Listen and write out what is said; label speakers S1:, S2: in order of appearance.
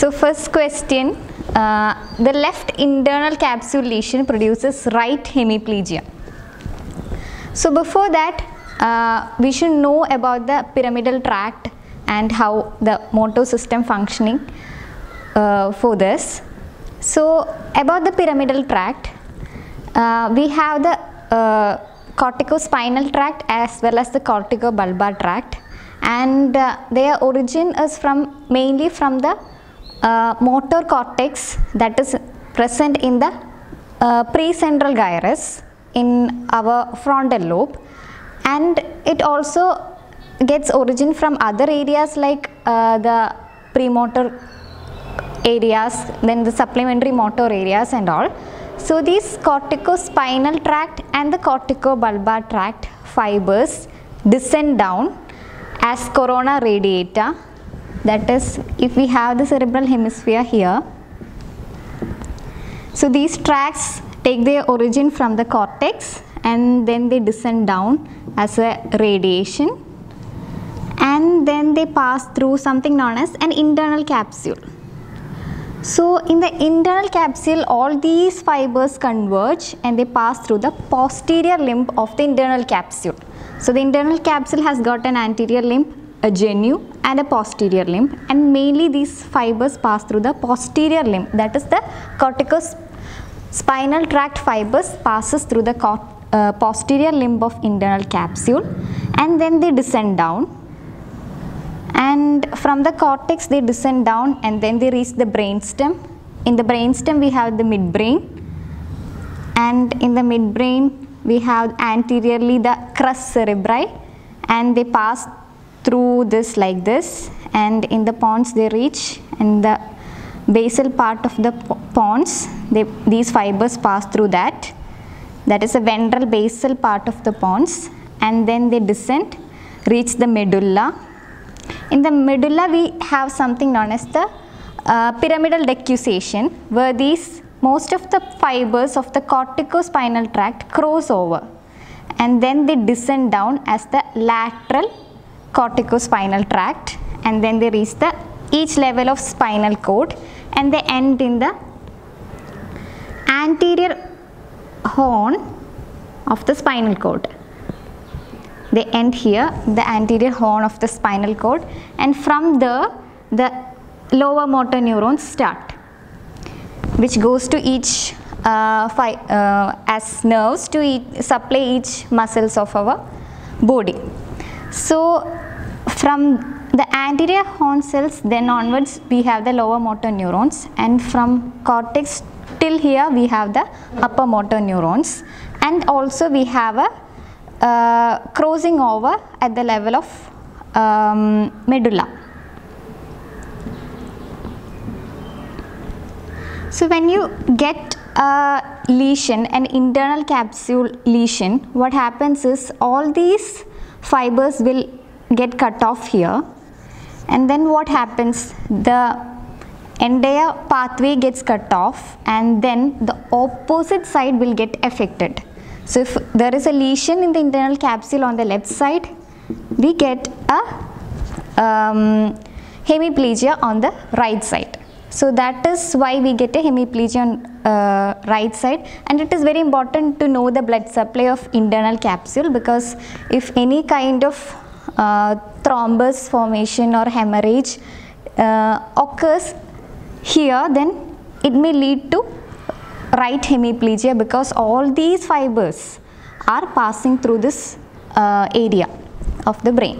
S1: So first question, uh, the left internal capsule lesion produces right hemiplegia. So before that, uh, we should know about the pyramidal tract and how the motor system functioning uh, for this. So about the pyramidal tract, uh, we have the uh, corticospinal tract as well as the corticobulbar tract and uh, their origin is from mainly from the uh, motor cortex that is present in the uh, precentral gyrus in our frontal lobe. And it also gets origin from other areas like uh, the premotor areas then the supplementary motor areas and all. So these corticospinal tract and the corticobulbar tract fibers descend down as corona radiata that is if we have the cerebral hemisphere here so these tracts take their origin from the cortex and then they descend down as a radiation and then they pass through something known as an internal capsule. So in the internal capsule all these fibers converge and they pass through the posterior limb of the internal capsule. So the internal capsule has got an anterior limb, a genu and a posterior limb and mainly these fibers pass through the posterior limb that is the corticospinal tract fibers passes through the uh, posterior limb of internal capsule and then they descend down and from the cortex they descend down and then they reach the brainstem. In the brainstem we have the midbrain and in the midbrain we have anteriorly the crus cerebri and they pass through this like this and in the pons they reach in the basal part of the pons they, these fibers pass through that. That is the ventral basal part of the pons and then they descend reach the medulla. In the medulla we have something known as the uh, pyramidal decussation where these most of the fibers of the corticospinal tract cross over and then they descend down as the lateral corticospinal tract and then they reach the each level of spinal cord and they end in the anterior horn of the spinal cord. They end here the anterior horn of the spinal cord and from there the lower motor neurons start which goes to each uh, uh, as nerves to supply each muscles of our body so from the anterior horn cells then onwards we have the lower motor neurons and from cortex till here we have the upper motor neurons and also we have a uh, crossing over at the level of um, medulla. So when you get a lesion, an internal capsule lesion, what happens is all these fibers will get cut off here and then what happens the entire pathway gets cut off and then the opposite side will get affected. So if there is a lesion in the internal capsule on the left side, we get a um, hemiplegia on the right side. So that is why we get a hemiplegia on uh, right side and it is very important to know the blood supply of internal capsule because if any kind of uh, thrombus formation or hemorrhage uh, occurs here then it may lead to right hemiplegia because all these fibers are passing through this uh, area of the brain.